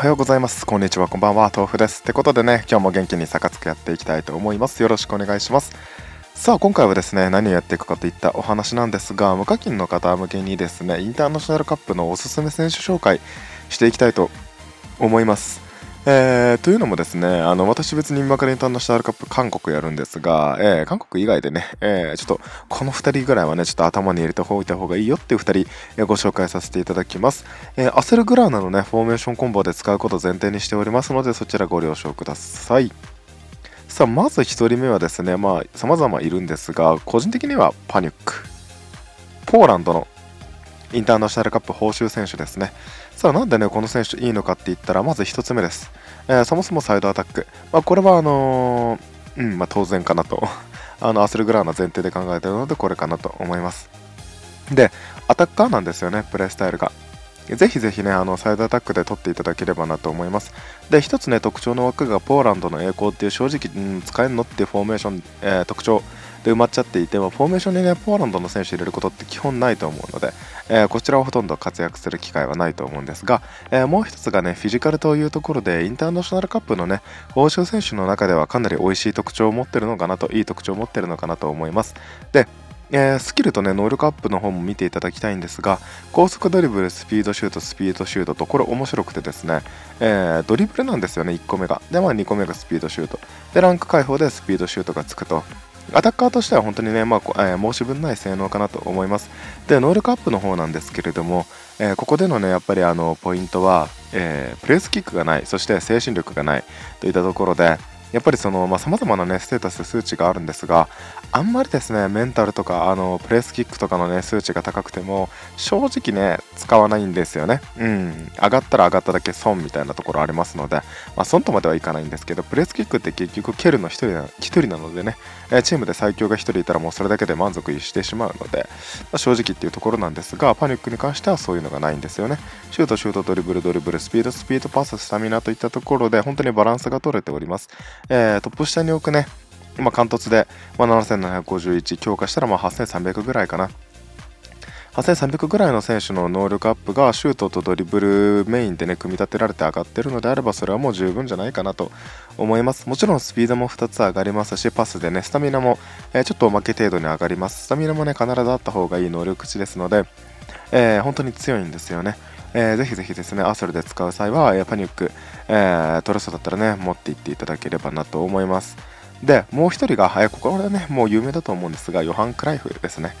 はようございます。こんにちは、こんばんは、豆腐です。ってことでね、今日も元気にサカツクやっていきたいと思います。よろしくお願いします。さあ、今回はですね、何をやっていくかといったお話なんですが、無課金の方向けにですね、インターナショナルカップのおすすめ選手紹介していきたいと思います。えー、というのもですね、あの私別に今からインターナショナルカップ韓国やるんですが、えー、韓国以外でね、えー、ちょっとこの2人ぐらいはね、ちょっと頭に入れておいた方がいいよっていう2人、えご紹介させていただきます。えアセルグラーナのね、フォーメーションコンボで使うことを前提にしておりますので、そちらご了承ください。さあ、まず1人目はですね、まあ、様々いるんですが、個人的にはパニック。ポーランドのインターナショナルカップ報酬選手ですね。さあ、なんでね、この選手いいのかって言ったら、まず1つ目です。えー、そもそもサイドアタック。まあ、これは、あのー、うん、まあ、当然かなと。あの、アスルグラーナ前提で考えてるので、これかなと思います。で、アタッカーなんですよね、プレイスタイルが。ぜひぜひね、あのサイドアタックで取っていただければなと思います。で、一つね、特徴の枠がポーランドの栄光っていう正直、うん、使えるのっていうフォーメーション、えー、特徴で埋まっちゃっていても、フォーメーションにね、ポーランドの選手入れることって基本ないと思うので、えー、こちらはほとんど活躍する機会はないと思うんですが、えー、もう一つがね、フィジカルというところで、インターナショナルカップのね、欧州選手の中ではかなり美味しい特徴を持ってるのかなと、いい特徴を持ってるのかなと思います。で、えー、スキルとね、能力アップの方も見ていただきたいんですが、高速ドリブル、スピードシュート、スピードシュートと、これ面白くてですね、えー、ドリブルなんですよね、1個目が。で、まあ2個目がスピードシュート。で、ランク解放でスピードシュートがつくと。アタッカーとしては本当にね、まあえー、申し分ない性能かなと思います。で、ノールカップの方なんですけれども、えー、ここでのね、やっぱりあのポイントは、えー、プレースキックがない、そして精神力がないといったところで、やっぱりその、まあ、様々なね、ステータス、数値があるんですが、あんまりですね、メンタルとか、あの、プレースキックとかのね、数値が高くても、正直ね、使わないんですよね。うん。上がったら上がっただけ損みたいなところありますので、まあ、損とまではいかないんですけど、プレースキックって結局、蹴るの1人な ,1 人なのでね、チームで最強が1人いたらもうそれだけで満足してしまうので、まあ、正直っていうところなんですが、パニックに関してはそういうのがないんですよね。シュート、シュート、ドリブル、ドリブル、スピード、スピード、パス、スタミナといったところで、本当にバランスが取れております。えー、トップ下に置くね、まあ、貫突で、まあ、7751強化したらまあ8300ぐらいかな。8300ぐらいの選手の能力アップがシュートとドリブルメインでね組み立てられて上がってるのであればそれはもう十分じゃないかなと思います。もちろんスピードも2つ上がりますしパスでねスタミナも、えー、ちょっとおまけ程度に上がります。スタミナもね必ずあった方がいい能力値ですので、えー、本当に強いんですよね。えー、ぜひぜひですね、アソルで使う際は、えパニック、えー、トルソだったらね、持っていっていただければなと思います。で、もう一人が、えー、ここはね、もう有名だと思うんですが、ヨハン・クライフですね。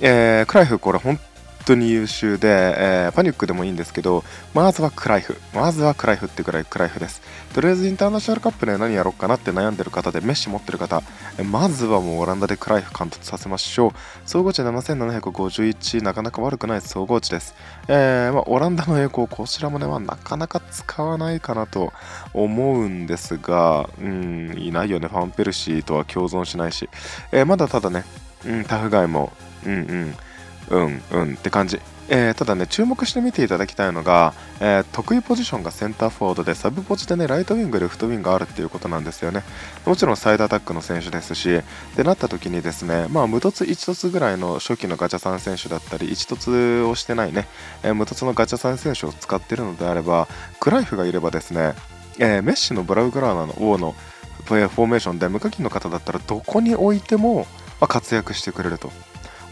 えー、クライフ、これ本当に優秀で、えー、パニックでもいいんですけど、まずはクライフ。まずはクライフってくらいクライフです。とりあえずインターナショナルカップで何やろうかなって悩んでる方で、メッシ持ってる方、まずはもうオランダでクライフ貫突させましょう。総合値7751、なかなか悪くない総合値です。えー、まあ、オランダの栄光、こちらもね、まあ、なかなか使わないかなと思うんですが、うん、いないよね。ファンペルシーとは共存しないし。え、まだただね、うん、タフガイも、うんうん、うんうんって感じ。えー、ただね、注目して見ていただきたいのが、えー、得意ポジションがセンターフォードで、サブポジでね、ライトウィング、レフトウィングがあるっていうことなんですよね。もちろんサイドアタックの選手ですし、でなった時にですね、まあ、無凸1凸ぐらいの初期のガチャ3選手だったり、1凸をしてないね、えー、無凸のガチャ3選手を使っているのであれば、クライフがいればですね、えメッシのブラウグラーナの王のフォーメーションで無課金の方だったらどこに置いてもまあ活躍してくれると。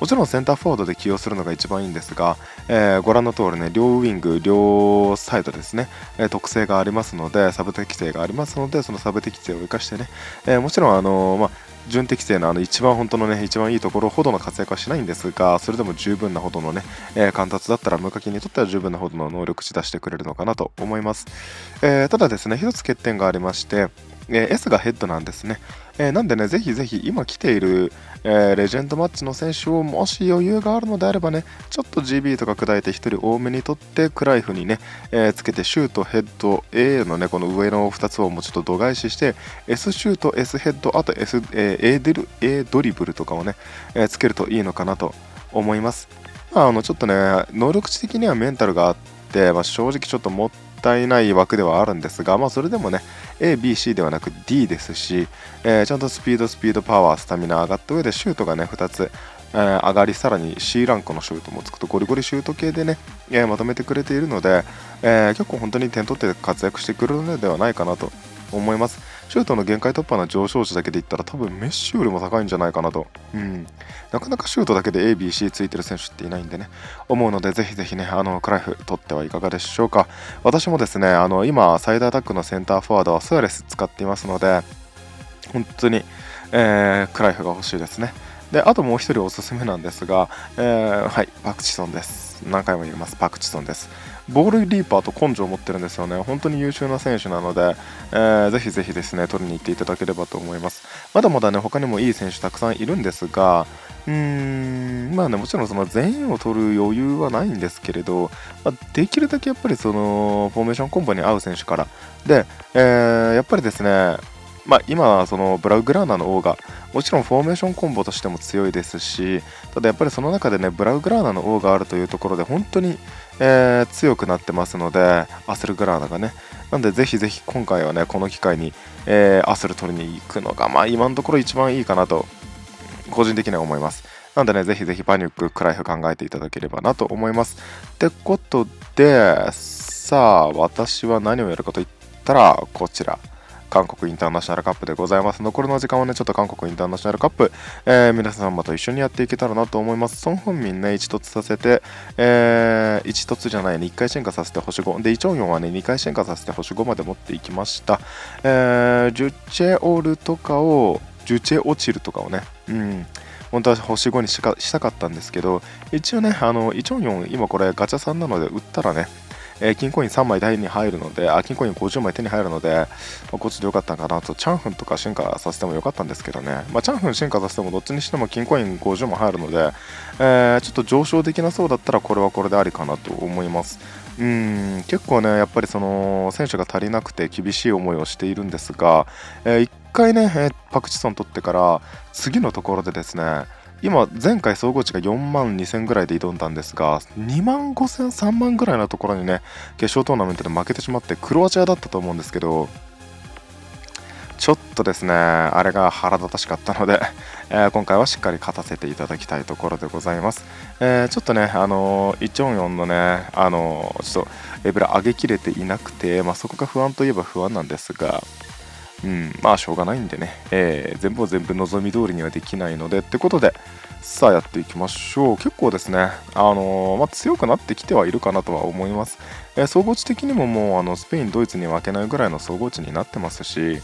もちろんセンターフォードで起用するのが一番いいんですが、えー、ご覧の通りね、両ウィング、両サイドですね、えー、特性がありますので、サブ適性がありますので、そのサブ適性を生かしてね、えー、もちろん、あのまあ、準適正のあの一番本当のね、一番いいところほどの活躍はしないんですが、それでも十分なほどのね、えー、貫達だったら無課金にとっては十分なほどの能力値出してくれるのかなと思います。えー、ただですね、一つ欠点がありまして、えー、S がヘッドなんですね。えー、なんでね、ぜひぜひ今来ている、えー、レジェンドマッチの選手をもし余裕があるのであればね、ちょっと GB とか砕いて1人多めに取って、クライフにね、えー、つけてシュート、ヘッド、A のね、この上の2つをもうちょっと度外視して、S シュート、S ヘッド、あと S、えー、A, デル A ドリブルとかをね、え、つけるといいのかなと思います。まあ、あのちょっとね、能力値的にはメンタルがあって、まあ、正直ちょっともってたいない枠ではあるんですが、まあ、それでもね、A、B、C ではなく D ですし、えー、ちゃんとスピード、スピード、パワー、スタミナ上がった上でシュートがね、2つ。えー、上がりさらに C ランクのシュートもつくとゴリゴリシュート系でね、えー、まとめてくれているので、え、結構本当に点取って活躍してくるのではないかなと思いますシュートの限界突破の上昇値だけで言ったら多分メッシよりも高いんじゃないかなと、うん、なかなかシュートだけで ABC ついてる選手っていないんでね。思うのでぜひぜひねあのクライフ取ってはいかがでしょうか。私もですねあの今サイドアタックのセンターフォワードはスアレス使っていますので本当に、えー、クライフが欲しいですね。であともう一人おすすめなんですが、えー、はいパクチソンです。何回も言います。パクチソンです。ボールリーパーと根性を持ってるんですよね。本当に優秀な選手なので、えー、ぜひぜひですね取りに行っていただければと思います。まだまだね他にもいい選手たくさんいるんですがうーんまあねもちろんその全員を取る余裕はないんですけれど、まあ、できるだけやっぱりそのフォーメーションコンボに合う選手から。で、えー、やっぱりですねまあ、今、そのブラウグラーナの王がもちろんフォーメーションコンボとしても強いですしただやっぱりその中でねブラウグラーナの王があるというところで本当に、えー、強くなってますのでアスルグラーナがね。なんでぜひぜひ今回はねこの機会に、えー、アスル取りに行くのがまあ今のところ一番いいかなと個人的には思います。なんでねぜひぜひパニッククライフ考えていただければなと思います。ってことでさあ私は何をやるかといったらこちら。韓国インターナショナルカップでございます。残りの時間はね、ちょっと韓国インターナショナルカップ、えー、皆様と一緒にやっていけたらなと思います。ソン・フンミンね、一突させて、えー、一突じゃないね、1回進化させて星5。で、イチョンヨンはね、2回進化させて星5まで持っていきました。えー、ジュチェオルとかを、ジュチェオチルとかをね、うん。本当は星5にしかしたかったんですけど、一応ね、あの、イチョンヨン、今これガチャさんなので売ったらね、えー、金コイン3枚手に入るので、あ、金コイン50枚手に入るので、まあ、こっちでよかったかなと、チャンフンとか進化させてもよかったんですけどね、まあ、チャンフン進化させてもどっちにしても金コイン50枚入るので、えー、ちょっと上昇できなそうだったらこれはこれでありかなと思います。うん結構ね、やっぱりその選手が足りなくて厳しい思いをしているんですが、えー、1回ね、パクチソン取ってから次のところでですね、今前回総合値が4万2000ぐらいで挑んだんですが2万5000、3万ぐらいのところにね決勝トーナメントで負けてしまってクロアチアだったと思うんですけどちょっとですねあれが腹立たしかったので、えー、今回はしっかり勝たせていただきたいところでございます、えー、ちょっとねあのー、イチョンヨンのねあのー、ちょっとエブラ上げきれていなくて、まあ、そこが不安といえば不安なんですがうん、まあしょうがないんでね、えー、全部を全部望み通りにはできないのでってことでさあやっていきましょう。結構ですね、あのー、まあ、強くなってきてはいるかなとは思います、えー、総合値的にももうあのスペインドイツに負けないぐらいの総合値になってますし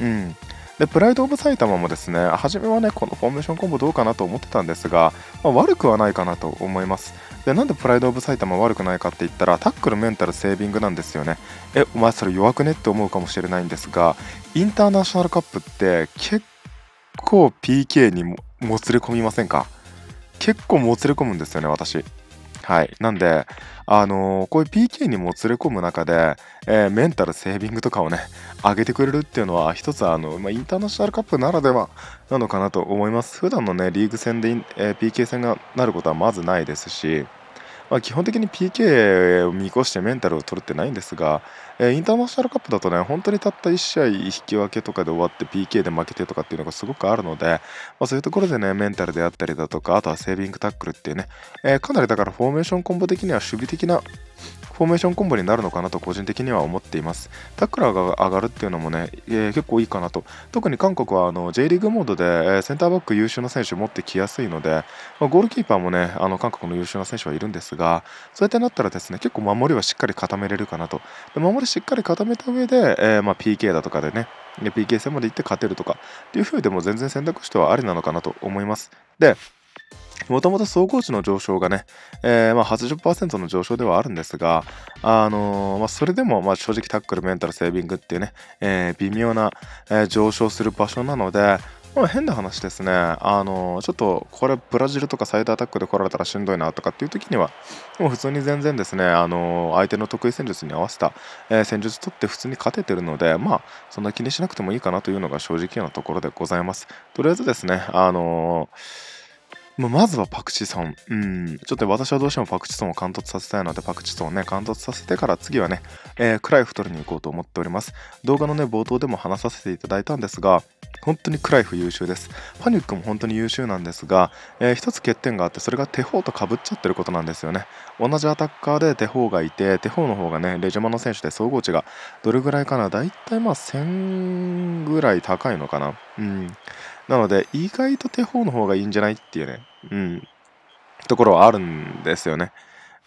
うん。でプライド・オブ・埼玉もですね初めはねこのフォーメーションコンボどうかなと思ってたんですが、まあ、悪くはないかなと思います。でなんでプライド・オブ・埼玉悪くないかって言ったらタックルメンタルセービングなんですよね。えお前それ弱くねって思うかもしれないんですがインターナショナルカップって結構 PK にももつれ込みませんか？結構もつれ込むんですよね私。はい。なんで、あのー、こういう PK にもつれ込む中で、えー、メンタルセービングとかをね、上げてくれるっていうのは、一つあの、まあ、インターナショナルカップならではなのかなと思います。普段のね、リーグ戦で、えー、PK 戦がなることはまずないですし、まあ、基本的に PK を見越してメンタルを取るってないんですが、えー、インターナショナルカップだとね、本当にたった1試合引き分けとかで終わって PK で負けてとかっていうのがすごくあるので、まあ、そういうところでね、メンタルであったりだとか、あとはセービングタックルっていうね、えー、かなりだからフォーメーションコンボ的には守備的なフォーメーションコンボになるのかなと個人的には思っています。タックラーが上がるっていうのもね、えー、結構いいかなと。特に韓国はあの J リーグモードで、えー、センターバック優秀な選手持ってきやすいので、まあ、ゴールキーパーもね、あの韓国の優秀な選手はいるんですが、そうやってなったらですね、結構守りはしっかり固めれるかなと。で守りしっかり固めた上で、えー、まあ、PK だとかでね、PK 戦まで行って勝てるとかっていう風でも全然選択肢とはありなのかなと思います。で、もともと総合値の上昇がね、えー、まあ80%の上昇ではあるんですが、あのー、まあ、それでもまあ正直タックル、メンタル、セービングっていうね、えー、微妙な、え上昇する場所なので、まあ、変な話ですね、あのちょっとこれブラジルとかサイドアタックで来られたらしんどいなとかっていう時には、もう普通に全然ですね、あの相手の得意戦術に合わせた、え戦術取って普通に勝ててるので、まあ、そんな気にしなくてもいいかなというのが正直なところでございます。とりあえずですね、あのーままずはパクチソン。うん。ちょっと私はどうしてもパクチソンを貫突させたいので、パクチソンをね、貫突させてから次はね、えー、クライフ取りに行こうと思っております。動画のね、冒頭でも話させていただいたんですが、本当にクライフ優秀です。パニックも本当に優秀なんですが、えー、一つ欠点があって、それが手法とかぶっちゃってることなんですよね。同じアタッカーで手法がいて、手法の方がね、レジュマの選手で総合値がどれぐらいかな、だいたいまあ1000ぐらい高いのかな。うん。なので、意外と手法の方がいいんじゃないっていうね、うん、ところはあるんですよね。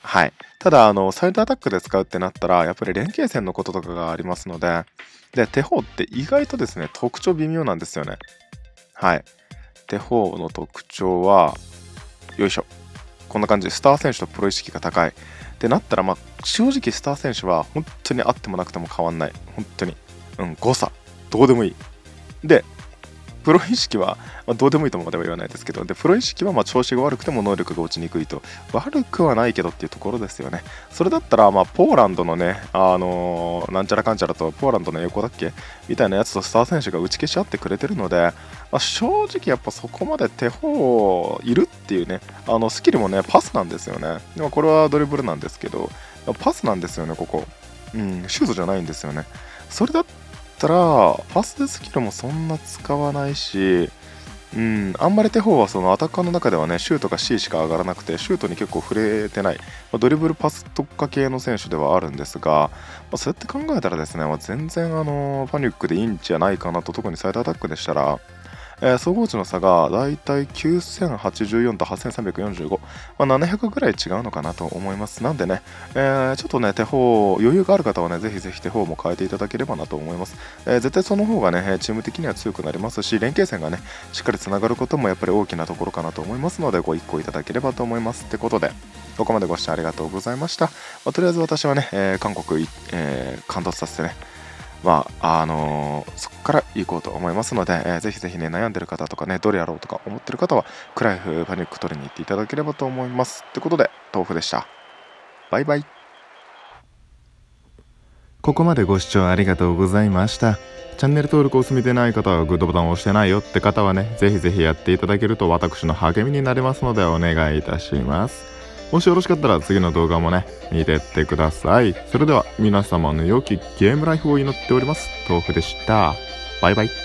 はい。ただ、あの、サイドアタックで使うってなったら、やっぱり連携線のこととかがありますので、で、手法って意外とですね、特徴微妙なんですよね。はい。手法の特徴は、よいしょ。こんな感じで、スター選手とプロ意識が高い。ってなったら、まあ、正直スター選手は本当にあってもなくても変わんない。本当に。うん、誤差。どうでもいい。で、プロ意識は、まあ、どうでもいいとまでは言わないですけど、でプロ意識はま調子が悪くても能力が落ちにくいと、悪くはないけどっていうところですよね。それだったら、ま、ポーランドのね、あのー、なんちゃらかんちゃらと、ポーランドの横だっけみたいなやつとスター選手が打ち消し合ってくれてるので、まあ、正直やっぱそこまで手法いるっていうね、あのスキルもね、パスなんですよね。でもこれはドリブルなんですけど、パスなんですよね、ここ。うん、シュートじゃないんですよね。それだったら、パスでスキルもそんな使わないし、うん、あんまり手法はそのアタッカーの中ではね、シュートが C しか上がらなくて、シュートに結構触れてない、ま、ドリブルパス特化系の選手ではあるんですが、ま、そうやって考えたらですね、ま、全然あのパニックでいいんじゃないかなと、特にサイドアタックでしたら、えー、総合値の差がだいたい9084と8345、まあ、700ぐらい違うのかなと思います。なんでね、えー、ちょっとね、手法、余裕がある方はね、ぜひぜひ手法も変えていただければなと思います。えー、絶対その方がね、チーム的には強くなりますし、連携線がね、しっかりつながることもやっぱり大きなところかなと思いますので、ご一個いただければと思います。ってことで、ここまでご視聴ありがとうございました。まあ、とりあえず私はね、えー、韓国、えー、感動させてね、まあ、あのー、そこから行こうと思いますので、えー、ぜひぜひね、悩んでる方とかね、どれやろうとか思ってる方は、クライフパニック取りに行っていただければと思います。ってことで、豆腐でした。バイバイ。ここまでご視聴ありがとうございました。チャンネル登録を済みでない方はグッドボタンを押してないよって方はね、ぜひぜひやっていただけると私の励みになりますのでお願いいたします。もしよろしかったら次の動画もね、見てってください。それでは皆様の良きゲームライフを祈っております。豆腐でした。バイバイ。